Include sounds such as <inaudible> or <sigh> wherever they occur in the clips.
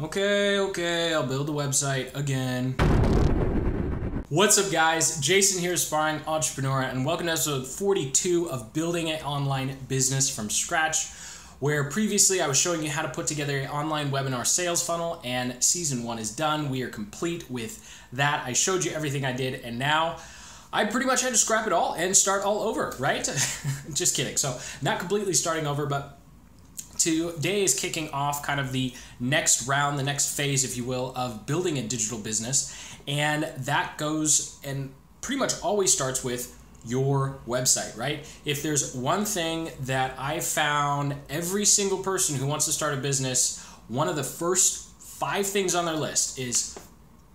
Okay, okay, I'll build the website again. What's up, guys? Jason here, aspiring entrepreneur, and welcome to episode 42 of Building an Online Business from Scratch, where previously I was showing you how to put together an online webinar sales funnel, and season one is done. We are complete with that. I showed you everything I did, and now I pretty much had to scrap it all and start all over, right? <laughs> Just kidding. So, not completely starting over, but today is kicking off kind of the next round, the next phase, if you will, of building a digital business. And that goes and pretty much always starts with your website, right? If there's one thing that I found every single person who wants to start a business, one of the first five things on their list is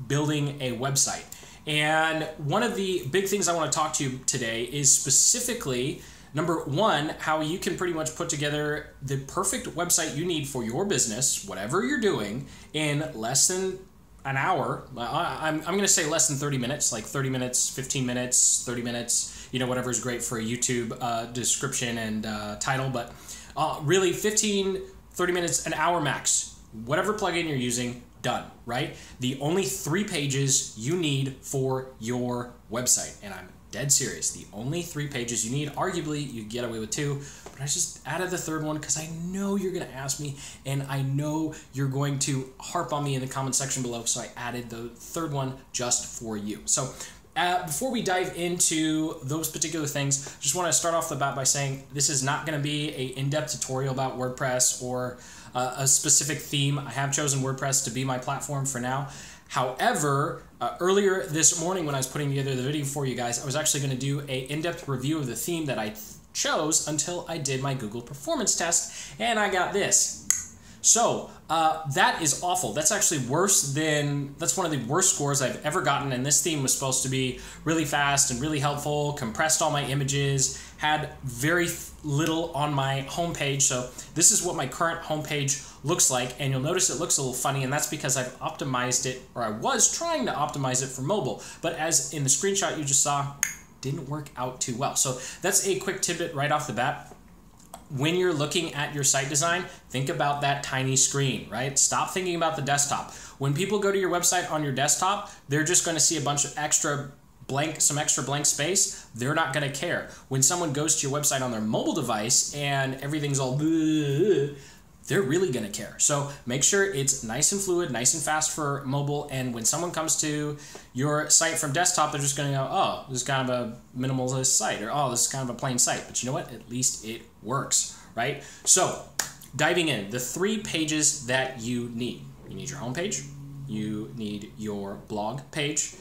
building a website. And one of the big things I want to talk to you today is specifically Number one, how you can pretty much put together the perfect website you need for your business, whatever you're doing, in less than an hour. I'm, I'm going to say less than 30 minutes, like 30 minutes, 15 minutes, 30 minutes, you know, whatever is great for a YouTube uh, description and uh, title. But uh, really, 15, 30 minutes, an hour max. Whatever plugin you're using, done, right? The only three pages you need for your website. And I'm dead serious. The only three pages you need, arguably you get away with two, but I just added the third one because I know you're going to ask me and I know you're going to harp on me in the comment section below. So I added the third one just for you. So uh, before we dive into those particular things, just want to start off the bat by saying this is not going to be a in-depth tutorial about WordPress or uh, a specific theme. I have chosen WordPress to be my platform for now. However, uh, earlier this morning when I was putting together the video for you guys, I was actually going to do a in-depth review of the theme that I chose until I did my Google performance test, and I got this. So uh, that is awful. That's actually worse than, that's one of the worst scores I've ever gotten. And this theme was supposed to be really fast and really helpful, compressed all my images, had very little on my homepage. So this is what my current homepage looks like. And you'll notice it looks a little funny and that's because I've optimized it, or I was trying to optimize it for mobile. But as in the screenshot you just saw, didn't work out too well. So that's a quick tidbit right off the bat when you're looking at your site design, think about that tiny screen, right? Stop thinking about the desktop. When people go to your website on your desktop, they're just going to see a bunch of extra blank some extra blank space they're not going to care when someone goes to your website on their mobile device and everything's all they're really going to care. So make sure it's nice and fluid, nice and fast for mobile. And when someone comes to your site from desktop, they're just going to go, oh, this is kind of a minimalist site, or oh, this is kind of a plain site. But you know what? At least it works, right? So diving in, the three pages that you need you need your homepage, you need your blog page.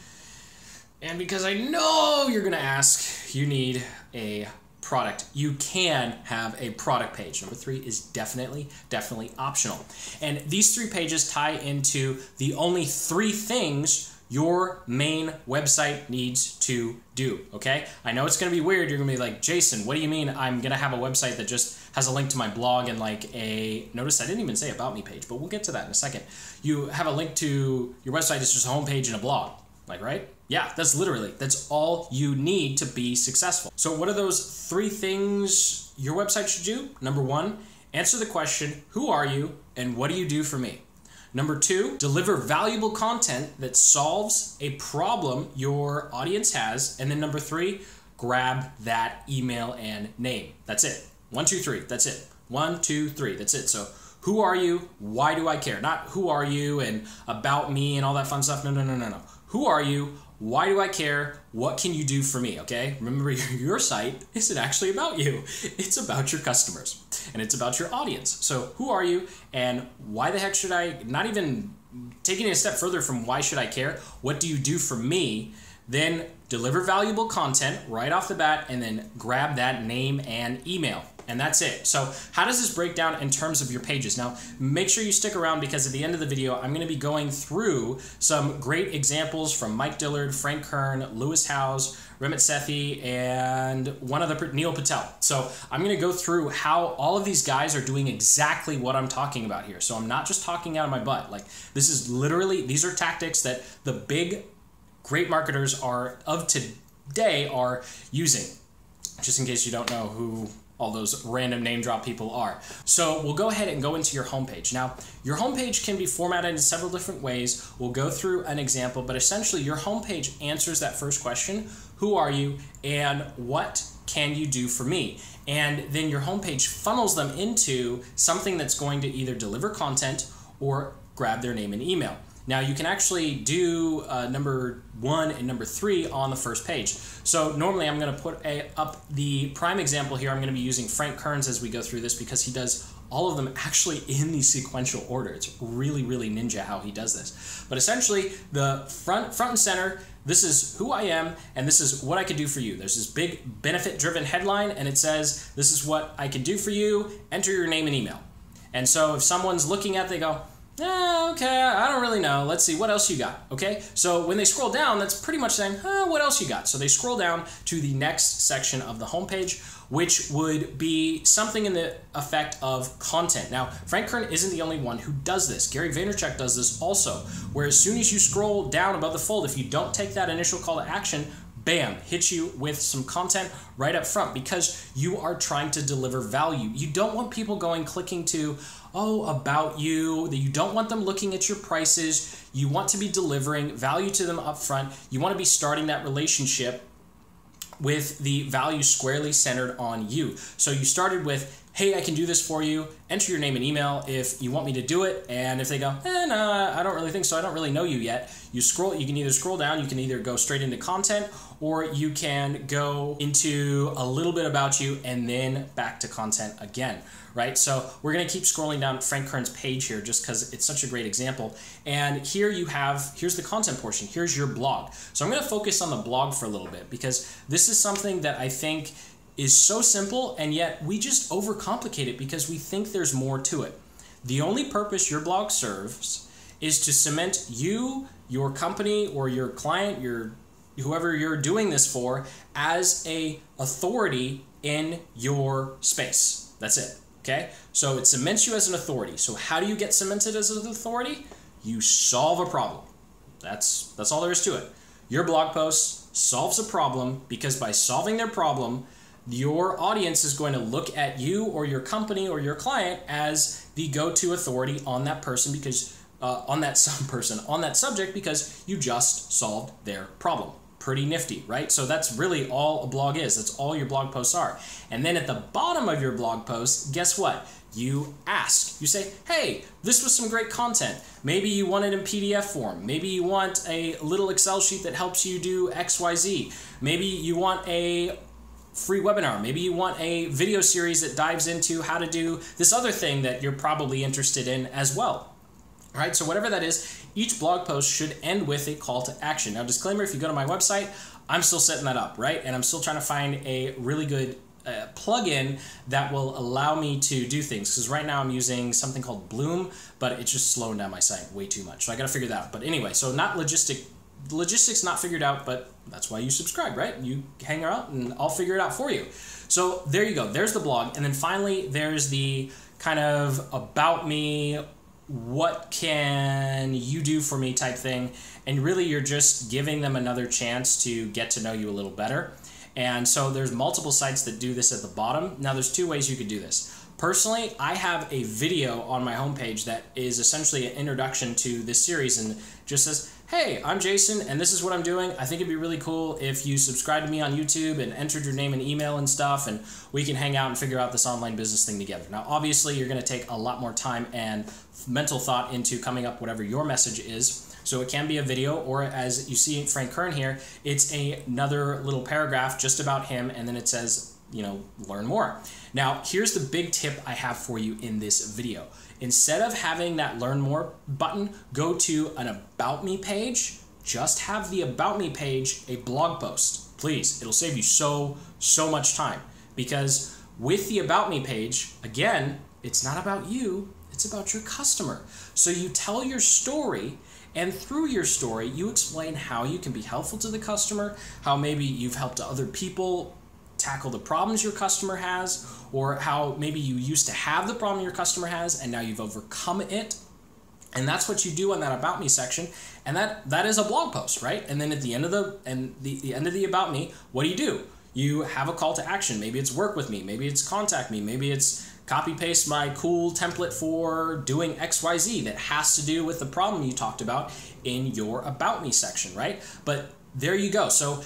And because I know you're going to ask, you need a product. You can have a product page. Number three is definitely, definitely optional. And these three pages tie into the only three things your main website needs to do, okay? I know it's gonna be weird. You're gonna be like, Jason, what do you mean I'm gonna have a website that just has a link to my blog and like a, notice I didn't even say about me page, but we'll get to that in a second. You have a link to your website, it's just a homepage and a blog, like, right? Yeah, that's literally, that's all you need to be successful. So what are those three things your website should do? Number one, answer the question, who are you and what do you do for me? Number two, deliver valuable content that solves a problem your audience has. And then number three, grab that email and name. That's it. One, two, three. That's it. One, two, three. That's it. So who are you? Why do I care? Not who are you and about me and all that fun stuff. No, no, no, no, no. Who are you? Why do I care? What can you do for me? Okay, remember <laughs> your site isn't actually about you, it's about your customers and it's about your audience. So, who are you and why the heck should I, not even taking it a step further from why should I care, what do you do for me? Then deliver valuable content right off the bat and then grab that name and email and that's it. So how does this break down in terms of your pages? Now, make sure you stick around because at the end of the video, I'm going to be going through some great examples from Mike Dillard, Frank Kern, Lewis Howes, Ramit Sethi, and one other, Neil Patel. So I'm going to go through how all of these guys are doing exactly what I'm talking about here. So I'm not just talking out of my butt. Like this is literally, these are tactics that the big, great marketers are of today are using. Just in case you don't know who all those random name drop people are. So we'll go ahead and go into your homepage. Now, your homepage can be formatted in several different ways. We'll go through an example, but essentially your homepage answers that first question, who are you and what can you do for me? And then your homepage funnels them into something that's going to either deliver content or grab their name and email. Now you can actually do uh, number one and number three on the first page. So normally I'm going to put a, up the prime example here. I'm going to be using Frank Kern's as we go through this because he does all of them actually in the sequential order. It's really, really ninja how he does this. But essentially the front, front and center, this is who I am and this is what I can do for you. There's this big benefit driven headline and it says, this is what I can do for you. Enter your name and email. And so if someone's looking at, it, they go, eh, okay, I don't really know. Let's see, what else you got? Okay, so when they scroll down, that's pretty much saying, what else you got? So they scroll down to the next section of the homepage, which would be something in the effect of content. Now, Frank Kern isn't the only one who does this. Gary Vaynerchuk does this also, where as soon as you scroll down above the fold, if you don't take that initial call to action, bam, hit you with some content right up front because you are trying to deliver value. You don't want people going clicking to, oh, about you. That you don't want them looking at your prices. You want to be delivering value to them up front. You want to be starting that relationship with the value squarely centered on you. So you started with, hey, I can do this for you. Enter your name and email if you want me to do it. And if they go, eh, no, I don't really think so. I don't really know you yet. You scroll. You can either scroll down. You can either go straight into content, or you can go into a little bit about you and then back to content again right? So we're to keep scrolling down Frank Kern's page here just because it's such a great example. And here you have, here's the content portion. Here's your blog. So I'm to focus on the blog for a little bit because this is something that I think is so simple and yet we just overcomplicate it because we think there's more to it. The only purpose your blog serves is to cement you, your company, or your client, your whoever you're doing this for, as a authority in your space. That's it. Okay? So it cements you as an authority. So how do you get cemented as an authority? You solve a problem. That's that's all there is to it. Your blog post solves a problem because by solving their problem, your audience is going to look at you or your company or your client as the go-to authority on that person because uh, on that <laughs> some person on that subject because you just solved their problem pretty nifty, right? So that's really all a blog is. That's all your blog posts are. And then at the bottom of your blog post, guess what? You ask. You say, hey, this was some great content. Maybe you want it in PDF form. Maybe you want a little Excel sheet that helps you do XYZ. Maybe you want a free webinar. Maybe you want a video series that dives into how to do this other thing that you're probably interested in as well. All right, so whatever that is, each blog post should end with a call to action. Now, disclaimer if you go to my website, I'm still setting that up, right? And I'm still trying to find a really good uh, plugin that will allow me to do things. Because right now I'm using something called Bloom, but it's just slowing down my site way too much. So I got to figure that out. But anyway, so not logistic, logistics not figured out, but that's why you subscribe, right? You hang out and I'll figure it out for you. So there you go. There's the blog. And then finally, there's the kind of about me what can you do for me type thing. And really you're just giving them another chance to get to know you a little better. And so there's multiple sites that do this at the bottom. Now there's two ways you could do this. Personally i have a video on my homepage that is essentially an introduction to this series. And just says hey, I'm Jason and this is what I'm doing. I think it'd be really cool if you subscribe to me on YouTube and entered your name and email and stuff, and we can hang out and figure out this online business thing together. Now, obviously, you're going to take a lot more time and mental thought into coming up whatever your message is. So it can be a video, or as you see Frank Kern here, it's a, another little paragraph just about him, and then it says, you know, learn more. Now, here's the big tip I have for you in this video. Instead of having that learn more button, go to an about me page. Just have the about me page a blog post. Please, it'll save you so, so much time. Because with the about me page, again, it's not about you, it's about your customer. So you tell your story and through your story, you explain how you can be helpful to the customer, how maybe you've helped other people tackle the problems your customer has, or how maybe you used to have the problem your customer has and now you've overcome it. And that's what you do on that about me section. And that that is a blog post, right? And then at the end of the and the, the end of the about me, what do you do? you have a call to action. Maybe it's work with me, maybe it's contact me, maybe it's copy paste my cool template for doing XYZ that has to do with the problem you talked about in your About Me section, right? But there you go. So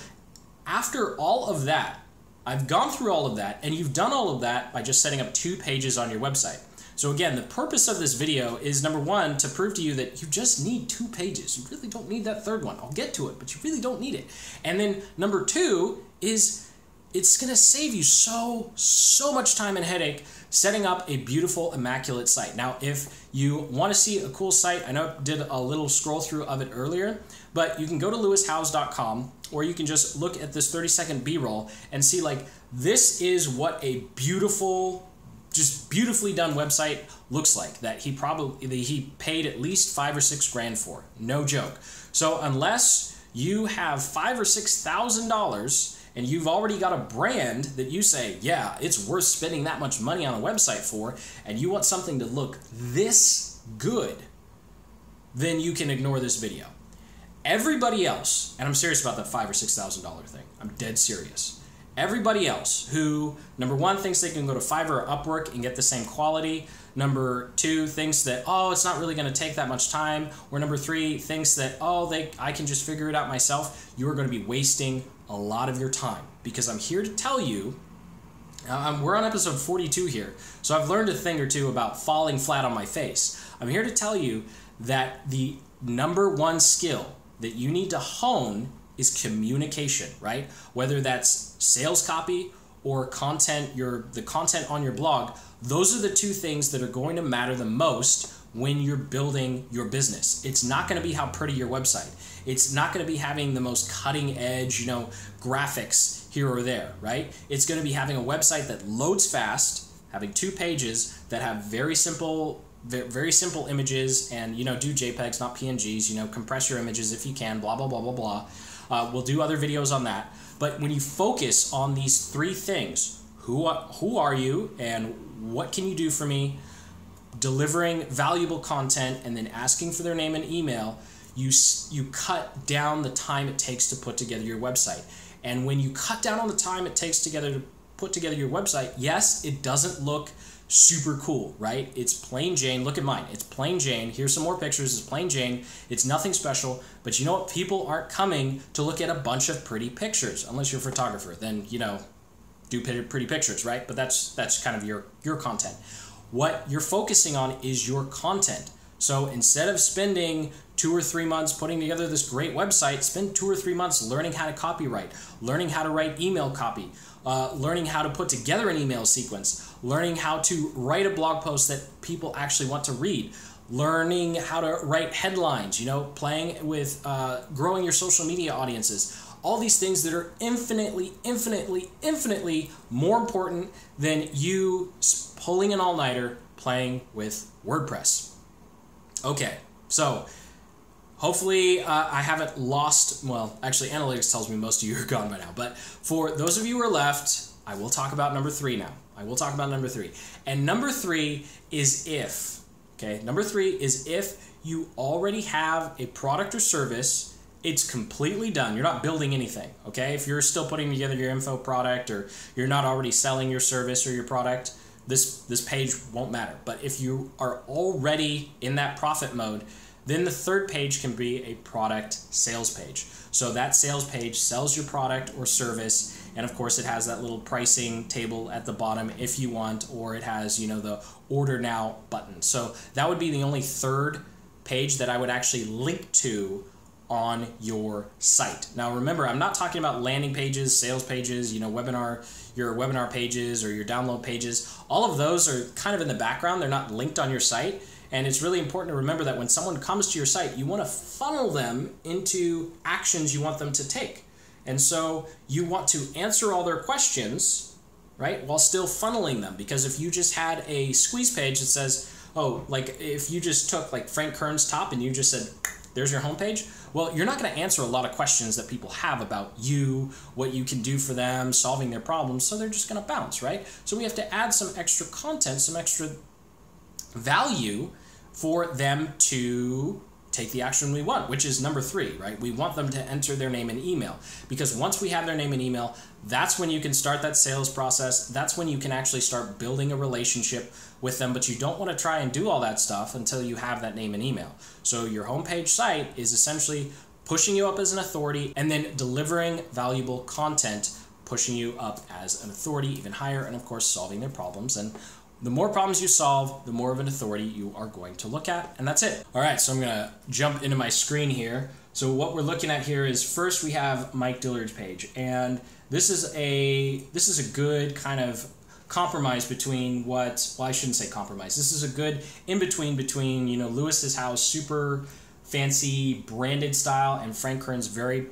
after all of that, I've gone through all of that, and you've done all of that by just setting up two pages on your website. So again, the purpose of this video is number one, to prove to you that you just need two pages. You really don't need that third one. I'll get to it, but you really don't need it. And then number two is it's gonna save you so, so much time and headache setting up a beautiful, immaculate site. Now, if you wanna see a cool site, I know I did a little scroll through of it earlier, but you can go to lewishowes.com or you can just look at this 30 second B-roll and see like, this is what a beautiful just beautifully done website looks like that he probably he paid at least five or six grand for no joke so unless you have five or six thousand dollars and you've already got a brand that you say yeah it's worth spending that much money on a website for and you want something to look this good then you can ignore this video everybody else and i'm serious about that five or six thousand dollar thing i'm dead serious Everybody else who, number one, thinks they can go to Fiverr or Upwork and get the same quality. Number two, thinks that, oh, it's not really going to take that much time. Or number three, thinks that, oh, they, I can just figure it out myself. You are going to be wasting a lot of your time. Because I'm here to tell you, um, we're on episode 42 here, so I've learned a thing or two about falling flat on my face. I'm here to tell you that the number one skill that you need to hone is communication, right? Whether that's sales copy or content, your the content on your blog, those are the two things that are going to matter the most when you're building your business. It's not going to be how pretty your website. It's not going to be having the most cutting edge, you know, graphics here or there, right? It's going to be having a website that loads fast, having two pages that have very simple very simple images and you know do jpegs not pngs you know compress your images if you can blah blah blah blah blah uh, we'll do other videos on that. But when you focus on these three things, who, who are you and what can you do for me, delivering valuable content, and then asking for their name and email, you, you cut down the time it takes to put together your website. And when you cut down on the time it takes together to put together your website, yes, it doesn't look super cool, right? It's plain Jane. Look at mine. It's plain Jane. Here's some more pictures. It's plain Jane. It's nothing special. But you know what? People aren't coming to look at a bunch of pretty pictures unless you're a photographer. Then, you know, do pretty pictures, right? But that's that's kind of your your content. What you're focusing on is your content. So instead of spending two or three months putting together this great website, spend two or three months learning how to copywrite, learning how to write email copy, uh, learning how to put together an email sequence, learning how to write a blog post that people actually want to read, learning how to write headlines, you know, playing with uh, growing your social media audiences. All these things that are infinitely, infinitely, infinitely more important than you pulling an all nighter playing with WordPress. Okay, so Hopefully, uh, I haven't lost. Well, actually, analytics tells me most of you are <laughs> gone by now. But for those of you who are left, I will talk about number three now. I will talk about number three. And number three is if. Okay, number three is if you already have a product or service, it's completely done. You're not building anything. Okay, if you're still putting together your info product or you're not already selling your service or your product, this this page won't matter. But if you are already in that profit mode, then the third page can be a product sales page. So that sales page sells your product or service and of course it has that little pricing table at the bottom if you want or it has, you know, the order now button. So that would be the only third page that I would actually link to on your site. Now remember, I'm not talking about landing pages, sales pages, you know, webinar, your webinar pages or your download pages. All of those are kind of in the background. They're not linked on your site. And it's really important to remember that when someone comes to your site, you want to funnel them into actions you want them to take. And so you want to answer all their questions, right, while still funneling them. Because if you just had a squeeze page that says, oh, like if you just took like Frank Kern's top and you just said, there's your homepage, well, you're not going to answer a lot of questions that people have about you, what you can do for them, solving their problems, so they're just going to bounce, right? So we have to add some extra content, some extra value for them to take the action we want, which is number three, right? We want them to enter their name and email because once we have their name and email, that's when you can start that sales process. That's when you can actually start building a relationship with them, but you don't want to try and do all that stuff until you have that name and email. So your homepage site is essentially pushing you up as an authority and then delivering valuable content pushing you up as an authority even higher and of course solving their problems and the more problems you solve, the more of an authority you are going to look at, and that's it. All right, so I'm gonna jump into my screen here. So what we're looking at here is first we have Mike Dillard's page, and this is a this is a good kind of compromise between what well I shouldn't say compromise. This is a good in between between you know Lewis's house super fancy branded style and Frank Kern's very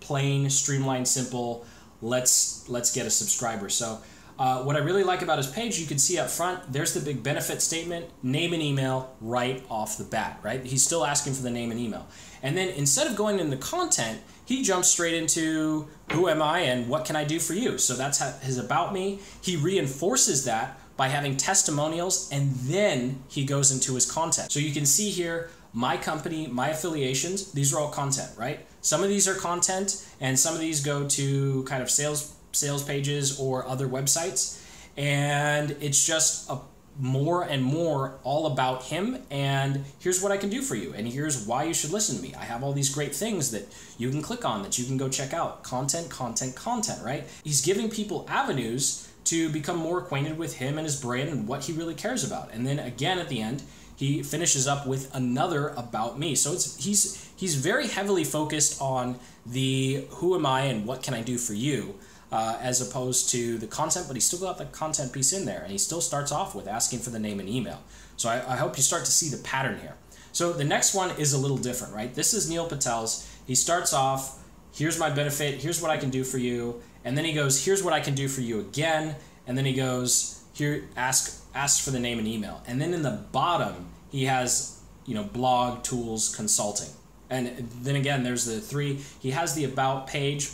plain, streamlined, simple. Let's let's get a subscriber. So uh, what I really like about his page, you can see up front, there's the big benefit statement, name and email right off the bat, right? He's still asking for the name and email. And then instead of going into content, he jumps straight into who am I and what can I do for you? So that's his about me. He reinforces that by having testimonials and then he goes into his content. So you can see here, my company, my affiliations, these are all content, right? Some of these are content and some of these go to kind of sales sales pages or other websites. And it's just a more and more all about him and here's what I can do for you and here's why you should listen to me. I have all these great things that you can click on that you can go check out. Content, content, content, right? He's giving people avenues to become more acquainted with him and his brand and what he really cares about. And then again at the end, he finishes up with another about me. So it's he's he's very heavily focused on the who am I and what can I do for you uh, as opposed to the content, but he still got the content piece in there, and he still starts off with asking for the name and email. So I, I hope you start to see the pattern here. So the next one is a little different, right? This is Neil Patel's. He starts off, here's my benefit, here's what I can do for you, and then he goes, here's what I can do for you again, and then he goes, here, ask ask for the name and email, and then in the bottom he has, you know, blog tools consulting, and then again there's the three. He has the about page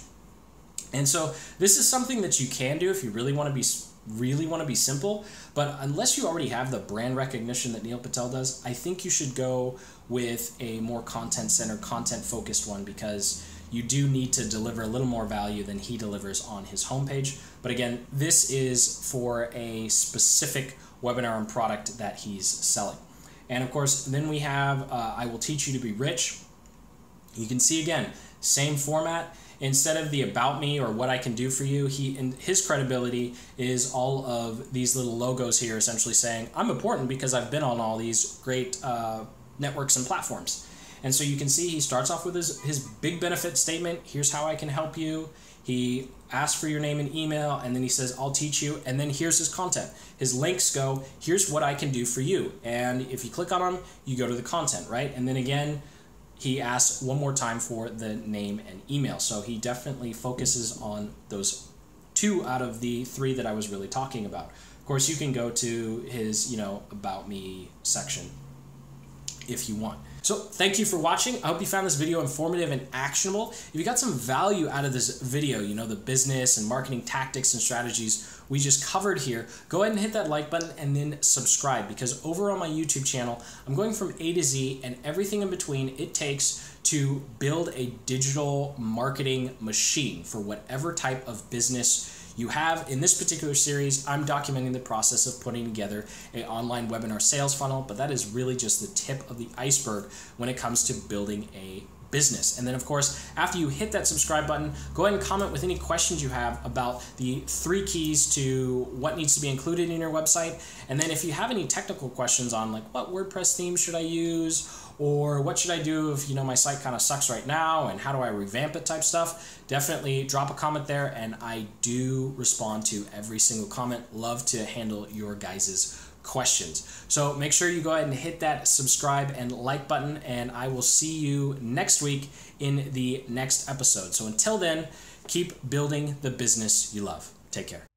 and so this is something that you can do if you really want to be really want to be simple, but unless you already have the brand recognition that Neil Patel does, I think you should go with a more content centered, content focused one because you do need to deliver a little more value than he delivers on his homepage. But again, this is for a specific webinar and product that he's selling. And of course, then we have uh, I will teach you to be rich. You can see again, same format instead of the about me or what I can do for you, he and his credibility is all of these little logos here, essentially saying I'm important because I've been on all these great uh, networks and platforms. And so you can see he starts off with his, his big benefit statement. Here's how I can help you. He asks for your name and email, and then he says, I'll teach you. And then here's his content. His links go, here's what I can do for you. And if you click on them, you go to the content, right? And then again, he asks one more time for the name and email. So he definitely focuses on those two out of the three that I was really talking about. Of course, you can go to his, you know, about me section if you want. So thank you for watching. I hope you found this video informative and actionable. If you got some value out of this video, you know, the business and marketing tactics and strategies we just covered here, go ahead and hit that like button and then subscribe because over on my YouTube channel, I'm going from A to Z and everything in between it takes to build a digital marketing machine for whatever type of business you have in this particular series i'm documenting the process of putting together an online webinar sales funnel but that is really just the tip of the iceberg when it comes to building a business. And then, of course, after you hit that subscribe button, go ahead and comment with any questions you have about the three keys to what needs to be included in your website. And then, if you have any technical questions on like what WordPress theme should I use, or what should I do if you know my site kind of sucks right now, and how do I revamp it type stuff, definitely drop a comment there. And I do respond to every single comment. Love to handle your guys's questions. So make sure you go ahead and hit that subscribe and like button, and I will see you next week in the next episode. So until then, keep building the business you love. Take care.